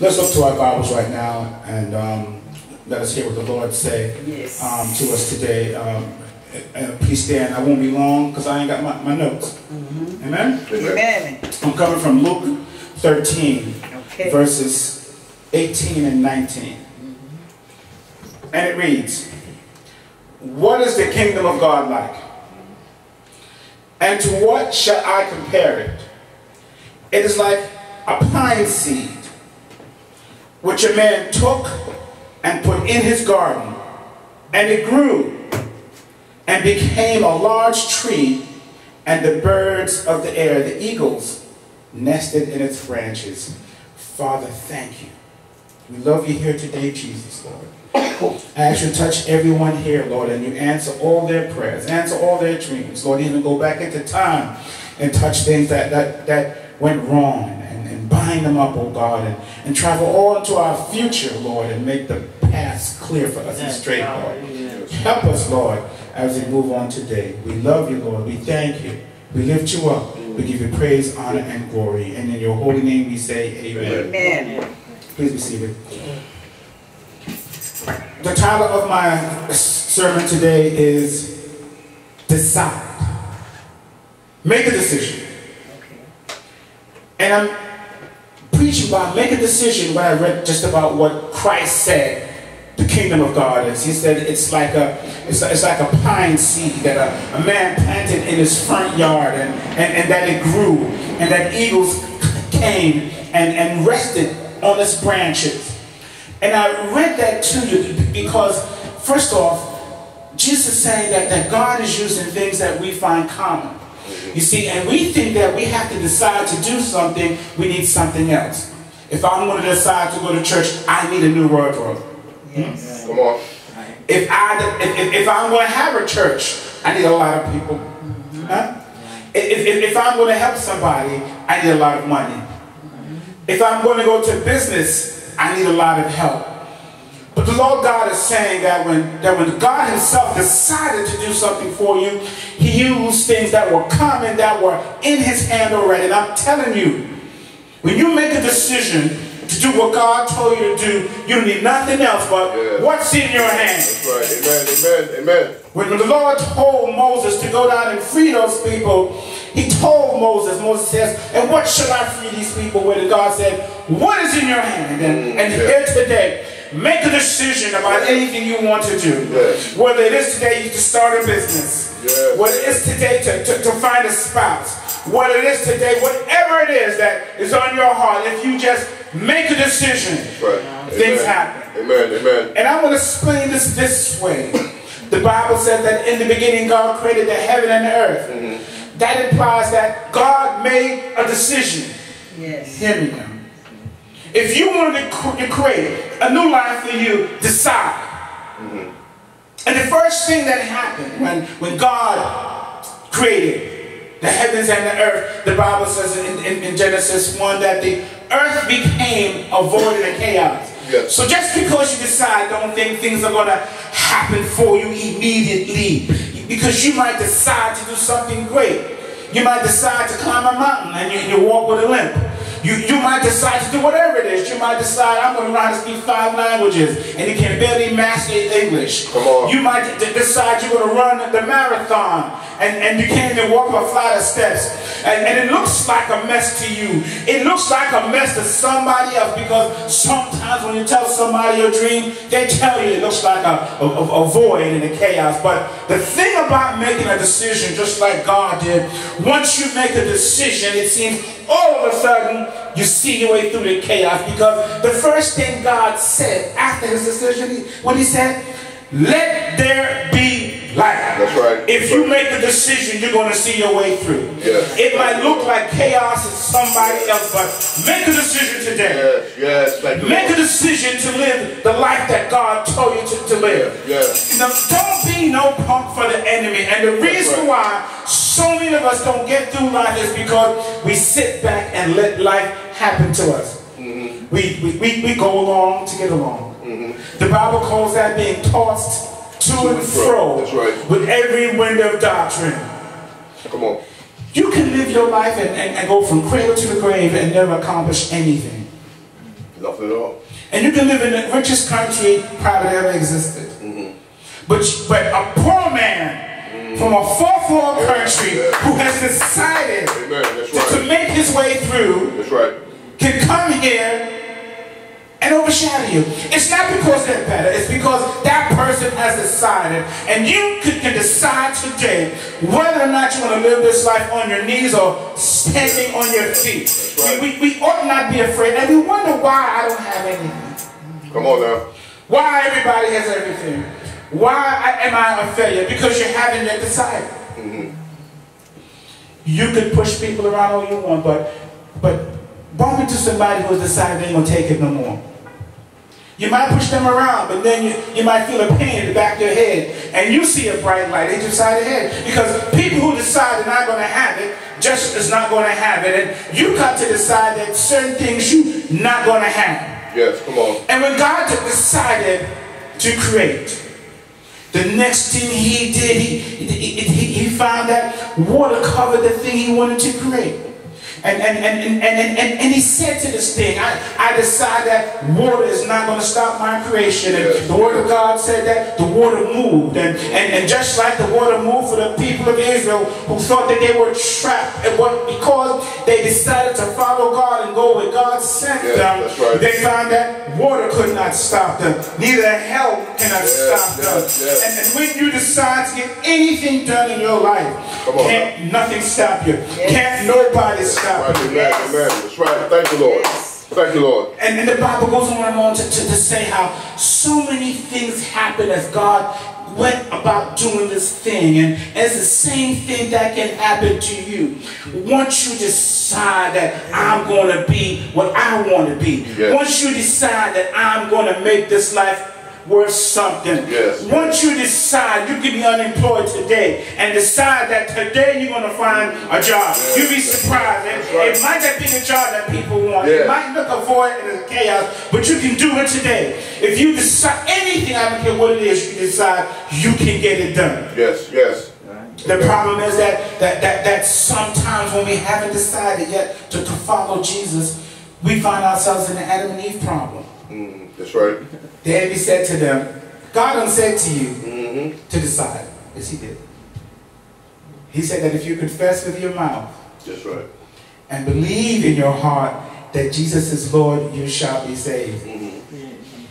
Let's look to our Bibles right now and um, let us hear what the Lord say Yes. um, to us today. Um, and please stand. I won't be long because I ain't got my, my notes. Amen? Amen. I'm coming from Luke 13, Okay. verses 18 and 19. And it reads, What is the kingdom of God like? And to what shall I compare it? It is like a pine seed, which a man took and put in his garden, and it grew and became a large tree, and the birds of the air, the eagles, nested in its branches. Father, thank you. We love you here today, Jesus, Lord. I ask you to touch everyone here, Lord, and you answer all their prayers, answer all their dreams. Lord, even go back into time and touch things that, that, that went wrong and, and them up, oh God, and, and travel all into our future, Lord, and make the paths clear for us and straight, Lord. Help us, Lord, as we move on today. We love you, Lord. We thank you. We lift you up. We give you praise, honor, and glory. And in your holy name we say amen. Amen. Please be seated. The title of my sermon today is Decide. Make a decision. And I'm preaching about make a decision when I read just about what Christ said the kingdom of God is. He said it's like a it's, it's like a pine seed that a, a man planted in his front yard and, and, and that it grew and that eagles came and, and rested on its branches. And I read that to you because first off, Jesus is saying that, that God is using things that we find common. You see, and we think that we have to decide to do something, we need something else. If I'm going to decide to go to church, I need a new wardrobe. Yes. Come on. If, I, if, if, if I'm going to have a church, I need a lot of people. Huh? If, if, if I'm going to help somebody, I need a lot of money. If I'm going to go to business, I need a lot of help. But the Lord God is saying that when, that when God himself decided to do something for you, he used things that were common, that were in his hand already. And I'm telling you, when you make a decision to do what God told you to do, you don't need nothing else but Yeah. what's in your hand. That's right. Amen. Amen. Amen. When the Lord told Moses to go down and free those people, he told Moses, Moses says, and what shall I free these people with? And God said, what is in your hand? And, and mm, yeah. here today, make a decision about anything you want to do. Yes. Whether it is today to start a business, Yes. whether it is today to, to, to find a spouse, whether it is today, whatever it is that is on your heart, if you just make a decision, right. things Amen. happen. Amen. Amen. And I want to explain this this way. The Bible says that in the beginning God created the heaven and the earth. Mm-hmm. That implies that God made a decision. Yes. Hear me now. If you wanted to create a new life for you, decide. Mm-hmm. And the first thing that happened when, when God created the heavens and the earth, the Bible says in, in, in Genesis 1 that the earth became a void and a chaos. So just because you decide, don't think things are going to happen for you immediately. Because you might decide to do something great. You might decide to climb a mountain and you, you walk with a limp. You, you might decide to do whatever it is. You might decide, I'm going to learn how to speak five languages, and you can barely master English. Come on. You might decide you're going to run the marathon, and, and you can't even walk up a flight of steps. And, and it looks like a mess to you. It looks like a mess to somebody else because sometimes when you tell somebody your dream, they tell you it looks like a, a, a void and a chaos. But the thing about making a decision, just like God did, once you make a decision, it seems all of a sudden you see your way through the chaos because the first thing God said after his decision, he- what he said, let there be light. That's right. If you make a decision, you're going to see your way through. Yes. It might look like chaos to somebody else, but make a decision today. Yes. Yes. Thank you. Make a decision to live the life that God told you to, to live. Yes. Now, don't be no punk for the enemy. And the reason right. why so many of us don't get through life is because we sit back and let life happen to us. Mm-hmm. We, we, we, we go along to get along. The Bible calls that being tossed to, and and fro right. with every wind of doctrine. Come on. You can live your life and, and, and go from cradle to the grave and never accomplish anything. Nothing at all. And you can live in the richest country probably ever existed. Mm-hmm. But, but a poor man from a fourth world country who has decided. That's to, to make his way through That's right. can come here and overshadow you. It's not because they're better, it's because that person has decided. And you can, can decide today whether or not you want to live this life on your knees or standing on your feet. right. We, we, we ought not be afraid. And we wonder why I don't have anything. Come on now. Why everybody has everything. Why am I a failure? Because you haven't yet decided. Mm-hmm. You could push people around all you want, but but bump into somebody who's decided they ain't gonna take it no more. You might push them around, but then you, you might feel a pain in the back of your head, and you see a bright light, they decide ahead. Because people who decide they're not gonna have it, just is not gonna have it. And you got to decide that certain things you not gonna have. Yes, come on. And when God decided to create, the next thing he did, he, he, he, found that water covered the thing he wanted to create. And, and, and, and, and, and, and he said to this thing, I, I decide that water is not going to stop my creation. And the word of God said that the water moved. And, and, and just like the water moved for the people of Israel who thought that they were trapped, and what, because they decided to follow God and go where God sent Yes, them, right. they found that water could not stop them. Neither hell cannot Yes, stop them. yes. And, and when you decide to get anything done in your life, can't nothing stop you. Can't nobody stop Right, amen, Yes. amen. That's right. Thank you, Lord. Yes. Thank you, Lord. And, and the Bible goes on and on to, to, to say how so many things happen as God went about doing this thing. And it's the same thing that can happen to you. Once you decide that I'm going to be what I want to be, Yes. once you decide that I'm going to make this life worth something, Yes. once you decide you can be unemployed today and decide that today you're going to find a job, Yes. You'd be surprised. Right. It might not be the job that people want. Yes. It might look a void and a chaos, but you can do it today. If you decide anything, I don't care what it is, you decide you can get it done. Yes, yes. The problem is that that that, that sometimes when we haven't decided yet to, to follow Jesus, we find ourselves in the Adam and Eve problem. Mm, that's right. The enemy said to them, God done said to you Mm-hmm. to decide. Yes, he did. He said that if you confess with your mouth That's right. and believe in your heart that Jesus is Lord, you shall be saved. Mm-hmm.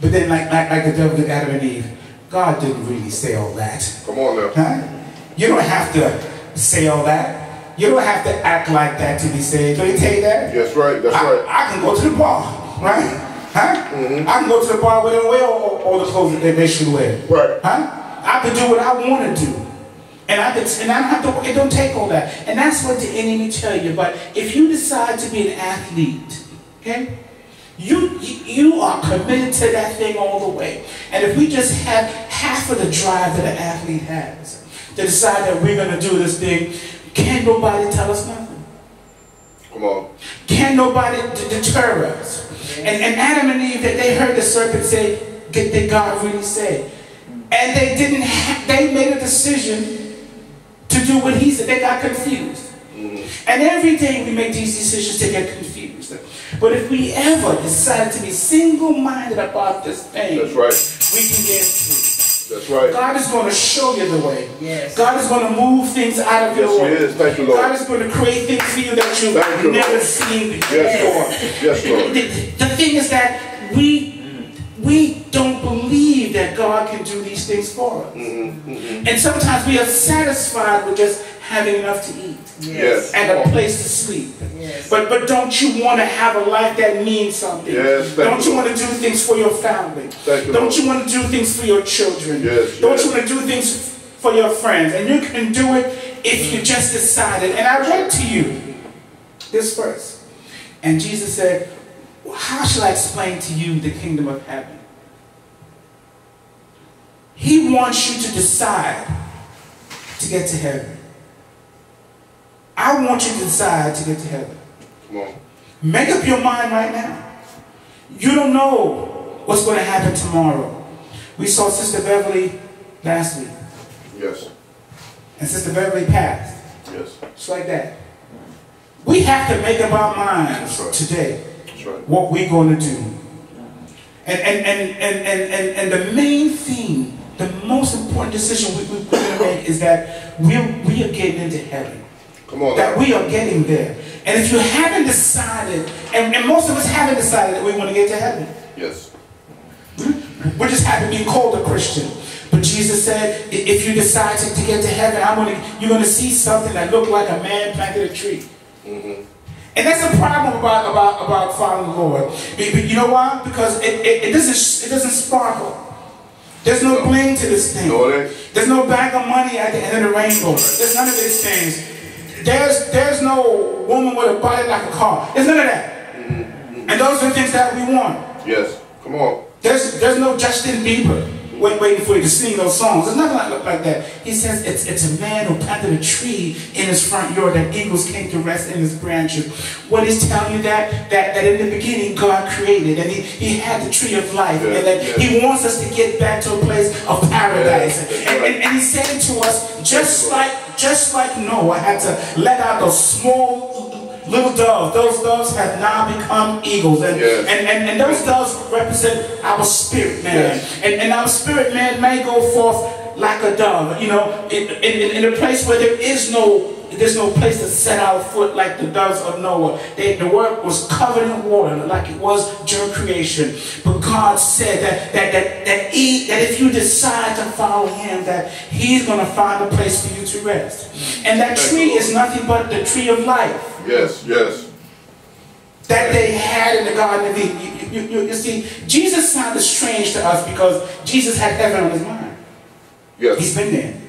But then, like, like, like the devil did Adam and Eve, God didn't really say all that. Come on now. Huh? You don't have to say all that. You don't have to act like that to be saved. Don't he tell you that? That's right. That's I, right. I can go to the bar, right? Huh? Mm-hmm. I can go to the bar with them wear all, all the clothes that they should wear. Right. Huh? I can do what I want to do. And I can, and I don't have to, it don't take all that. And that's what the enemy tell you. But if you decide to be an athlete, okay, you, you are committed to that thing all the way. And if we just have half of the drive that an athlete has, to decide that we're going to do this thing, can't nobody tell us nothing. Come on. Can nobody deter us? And, and Adam and Eve, that they heard the serpent say, did, did God really say? And they didn't, they made a decision to do what he said. They got confused. Mm-hmm. And every day we make these decisions to get confused. But if we ever decided to be single-minded about this thing, That's right. we can get through. That's right. God is going to show you the way. Yes. God is going to move things out of Yes, your way. is. Thank you, Lord. God is going to create things for you that you've Thank you, never Lord. seen before. Yes, Lord. Yes, Lord. The, the thing is that we we don't believe that God can do these things for us. Mm-hmm. And sometimes we are satisfied with just having enough to eat Yes. and a place to sleep. Yes. But but don't you want to have a life that means something? Yes, don't you. you want to do things for your family? Thank you, don't Lord. you want to do things for your children? Yes, don't yes. you want to do things for your friends? And you can do it if you just decide it. And I read to you this verse. And Jesus said, How shall I explain to you the kingdom of heaven? He wants you to decide to get to heaven. I want you to decide to get to heaven. Come on. Make up your mind right now. You don't know what's going to happen tomorrow. We saw Sister Beverly last week, Yes. and Sister Beverly passed. Yes. Just like that. We have to make up our minds right. today That's right. what we're going to do. And, and, and, and, and, and, and the main thing, the most important decision we, we, we're going to make is that we we are getting into heaven. Come on That we are getting there. And if you haven't decided, and, and most of us haven't decided that we want to get to heaven, Yes. we're just happy being called a Christian. But Jesus said, if you decide to, to get to heaven, I'm gonna, you're going to see something that looked like a man planted a tree. Mm-hmm. And that's the problem about, about, about following the Lord. You know why? Because it, it, it, doesn't, it doesn't sparkle. There's no bling to this thing. No, it ain't. There's no bag of money at the end of the rainbow. There's none of these things. There's, there's no woman with a body like a car. There's none of that. Mm-hmm. And those are things that we want. Yes. Come on. There's, there's no Justin Bieber wait, waiting for you to sing those songs. There's nothing like, like that. He says it's, it's a man who planted a tree in his front yard that eagles came to rest in his branches. What he's telling you that, that, that in the beginning God created and he, he had the tree of life Yeah, and that yeah. he wants us to get back to a place of paradise. Yeah, and, and, and he said it to us just like, just like Noah had to let out those small little doves. Those doves have now become eagles. And, Yes. and, and, and those doves represent our spirit man. Yes. And, and our spirit man may go forth like a dove, you know, in, in, in a place where there is no there's no place to set our foot like the doves of Noah. They, the work was covered in water like it was during creation. But God said that that that that, he, that if you decide to follow Him, that He's going to find a place for you to rest. And that tree is nothing but the tree of life Yes. Yes. that they had in the Garden of Eden. You, you, you, you see, Jesus sounded strange to us because Jesus had heaven on his mind. Yes. He's been there.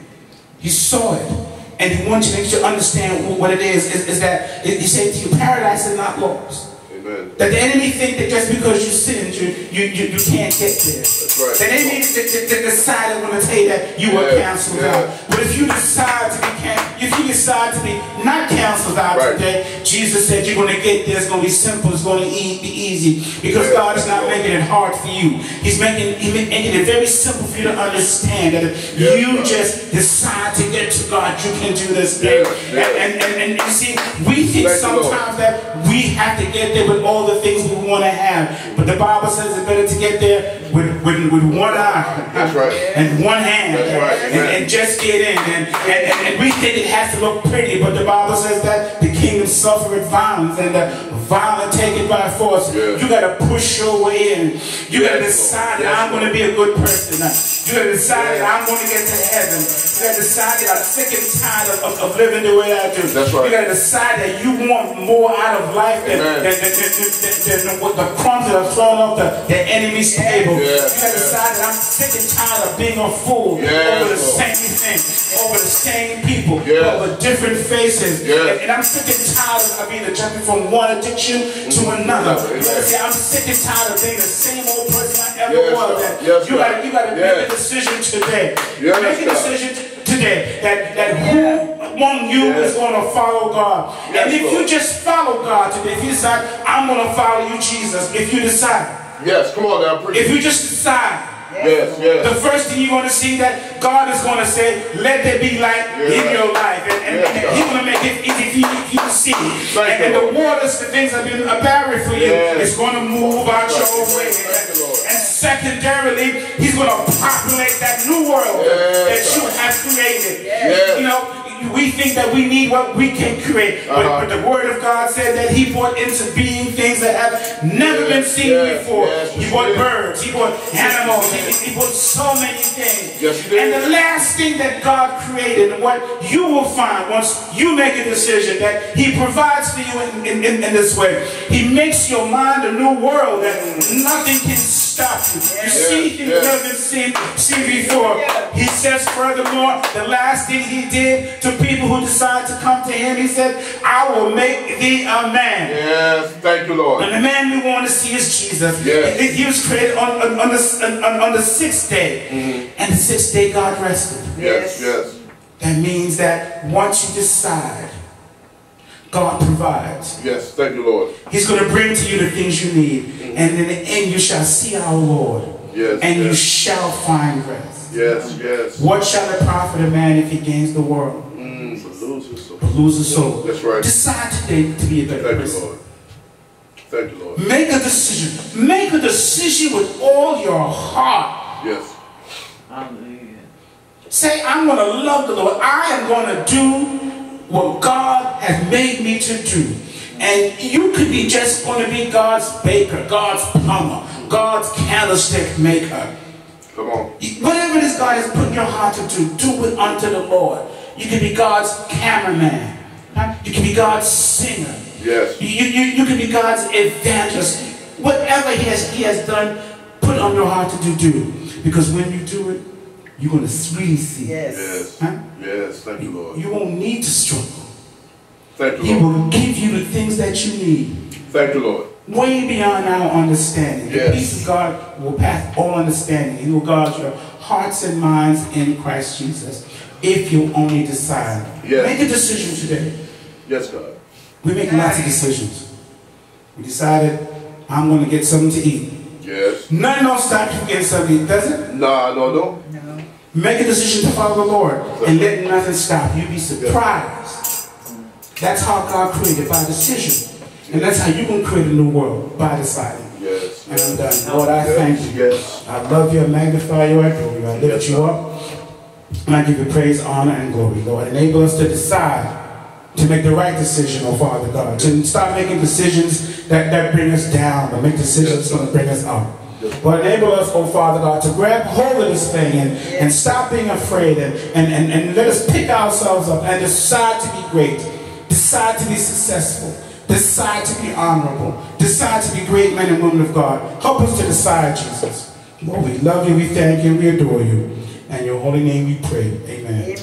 He saw it. And he wants you to make sure understand what it is, is, is that he said to you, paradise is not lost. Amen. That the enemy think that just because you sinned, you, you, you, you can't get there. That's right. The enemy d- decided want to tell you that you were Yeah, canceled yeah. out. But if you decide to be can- if you decide to be not canceled out Right. today, Jesus said you're going to get there. It's going to be simple. It's going to be easy because Yeah. God is not making it hard for you. He's making He's making it very simple for you to understand that if Yes, you just decide to get to God, you can do this thing. Yeah, yeah. And, and, and, you see, we think Thank sometimes that we have to get there with all the things we want to have. But the Bible says it's better to get there with, with, with one eye That's right. and one hand right. and, and just get in. And, and, and, and we think it has to look pretty, but the Bible suffereth violence and the violent take it by force. Yeah. You got to push your way in. You got to decide that I'm going to be a good person. You got to decide that I'm going to get to heaven. You got to decide that I'm sick and tired of, of, of living the way I do. That's right. You got to decide that you want more out of life than, than, than, than, what the crumbs that are thrown off the, the enemy's table. Yeah, You got to yeah. decide that I'm sick and tired of being a fool Yes, over the same thing, over the same people, over different faces. And, and I'm sick and tired of either jumping from one addiction to mm-hmm. another. Amen. You gotta say, I'm sick and tired of being the same old person I ever Yes, was. That Yes, you gotta, you gotta Yes. make a decision today. Yes, make a decision today that, that who among you Yes. is going to follow God. Yes, and if you just follow God today, if you decide, I'm going to follow you, Jesus, if you decide, Yes. Come on now. Preach. if you just decide, Yes. Yes. the first thing you're going to see that God is going to say, let there be light in your life. And, and, Yes, and He's going to make it easy for you, to see. And and the waters, the things that have been a barrier for you, Yes. is going to move out your way. And secondarily, He's going to populate that new world that you have created. You know, we think that we need what we can create. But, Uh-huh. but the Word of God said that He brought into being things that have never been seen yes, before. yes, he brought yes. birds, He brought animals, he, he brought so many things. Yes. And the last thing that God created, and what you will find once you make a decision that He provides for you in, in, in, in this way, He makes your mind a new world that nothing can stop you. You see things yes. never been seen, seen before. He says, furthermore, the last thing He did to people who decide to come to Him, He said, I will make thee a man. Yes. Thank you, Lord. And the man we want to see is Jesus. Yes. He- He was created on, on, on, the, on, on the sixth day. Mm-hmm. And the sixth day God rested. Yes. Yes. That means that once you decide, God provides. Yes. Thank you, Lord. He's going to bring to you the things you need. Mm-hmm. And in the end, you shall see our Lord. Yes, And you shall find rest. Yes. Yes. What shall it profit a man if he gains the world For losers. so- but lose his soul? That's right. Decide today to be a better Thank you, person. Lord. Thank you, Lord. Make a decision. Make a decision with all your heart. Yes. Hallelujah. Say, I'm going to love the Lord. I am going to do what God has made me to do. And you could be just going to be God's baker, God's plumber, God's candlestick maker. Come on. Whatever it is God has put in your heart to do, do it unto the Lord. You can be God's cameraman. huh? You can be God's singer. Yes. You, you, you can be God's evangelist. Whatever he has, he has done, put on your heart to do, do. Because when you do it, you're going to really see. Yes. Yes. Huh? Yes. Thank you, Lord. You won't need to struggle. Thank He you, Lord. will give you the things that you need. Thank you, Lord. Way beyond our understanding. The peace of God will pass all understanding. He will guard your hearts and minds in Christ Jesus. If you only decide. Yes. Make a decision today. Yes, God. We make lots of decisions. We decided, I'm going to get something to eat. Yes. None don't stop you from getting something to eat, does it? Nah, no, no. No. Make a decision to follow the Lord and let nothing stop you. You'd be surprised. That's how God created, by decision. And that's how you can create a new world, by deciding. Yes. And I'm. Lord, I thank you. Yes. I love you, I magnify you, I adore you, I lift you up. And I give you praise, honor, and glory, Lord. Enable us to decide to make the right decision, oh Father God. To stop making decisions that, that bring us down, but make decisions that's going to bring us up. But enable us, oh Father God, to grab hold of this thing and, and stop being afraid and, and, and, and let us pick ourselves up and decide to be great, decide to be successful, decide to be honorable, decide to be great men and women of God. Help us to decide, Jesus. Lord, we love you, we thank you, we adore you. And your holy name we pray. Amen. Amen.